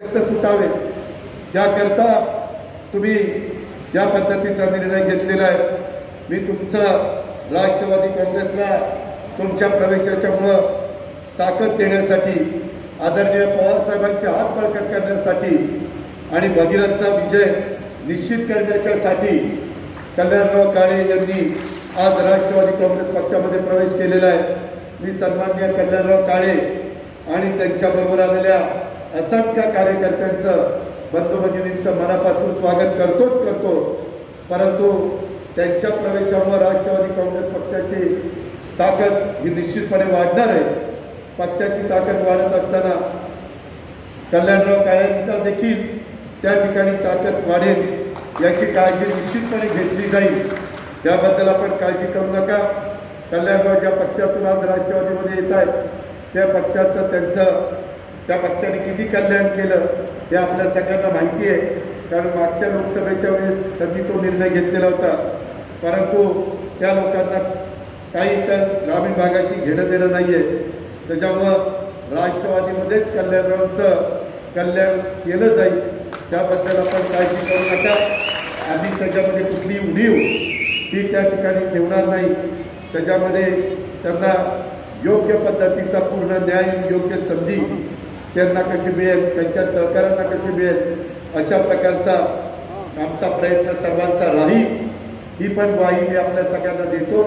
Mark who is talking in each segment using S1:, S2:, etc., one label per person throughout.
S1: रक्त सुटावे. याकरता तुम्ही या पद्धतीचा निर्णय घेतलेला आहे. मी तुमचा राष्ट्रवादी काँग्रेसला तुमच्या प्रवेशाच्यामुळं ताकद देण्यासाठी आदरणीय पवारसाहेबांचे हात बळकट करण्यासाठी आणि भगीरथचा विजय निश्चित करण्याच्यासाठी कल्याणराव काळे यांनी आज राष्ट्रवादी काँग्रेस पक्षामध्ये प्रवेश केलेला आहे. मी सन्मान्य कल्याणराव काळे आणि त्यांच्याबरोबर आलेल्या असंख्य कार्यकर्त्यांचं बंधू भगिनींचं मनापासून स्वागत करतोच करतो. परंतु त्यांच्या प्रवेशामुळे राष्ट्रवादी काँग्रेस पक्षाची ताकद ही निश्चितपणे वाढणार आहे. पक्षाची ताकद वाढत असताना कल्याणराव काळेंचा देखील त्या ठिकाणी ताकद वाढेल याची काळजी निश्चितपणे घेतली जाईल. याबद्दल आपण काळजी करू नका. कल्याणराव ज्या पक्षातून आज राष्ट्रवादीमध्ये येत आहेत त्या पक्षाचं त्यांचं त्या पक्षाने किती कल्याण केलं हे आपल्या सगळ्यांना माहिती आहे. कारण मागच्या लोकसभेच्या वेळेस त्यांनी तो निर्णय घेतलेला होता. परंतु त्या लोकांना काही तर ग्रामीण भागाशी घेणं देणं नाही आहे त्याच्यामुळं राष्ट्रवादीमध्येच कल्याणरावांचं कल्याण केलं जाईल. त्याबद्दल आपण काळजी करू नका. आधी त्याच्यामध्ये कुठली उणीव ही त्या ठिकाणी ठेवणार नाही. त्याच्यामध्ये त्यांना योग्य पद्धतीचा पूर्ण न्याय योग्य संधी त्यांना कशी मिळेल त्यांच्या सहकाऱ्यांना कशी मिळेल अशा प्रकारचा आमचा प्रयत्न सर्वांचा राहील. ही पण ग्वाही मी आपल्या सगळ्यांना देतो.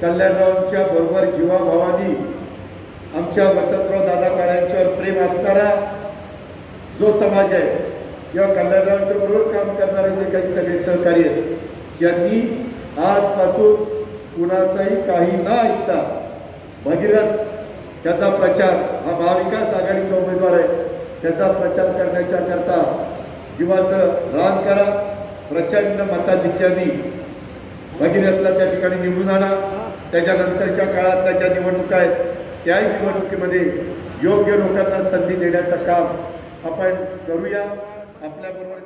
S1: कल्याणरावांच्या बरोबर जीवाभावानी आमच्या वसंतराव दादा काळ्यांच्यावर प्रेम असणारा जो समाज आहे किंवा कल्याणरावांच्या बरोबर काम करणारे जे काही सगळे सहकारी आहेत यांनी आजपासून कुणाचाही काही न ऐकता भगीरथ त्याचा प्रचार हा महाविकास आघाडीचा उमेदवार आहे. त्याचा प्रचार करण्याच्या करता जीवाचं रान करा प्रचंड मताधिक्याने भगीरथला त्या ठिकाणी निवडून आणा. त्याच्यानंतरच्या काळातल्या ज्या निवडणुका आहेत त्याही निवडणुकीमध्ये योग्य लोकांना संधी देण्याचं काम आपण करूया. आपल्याबरोबर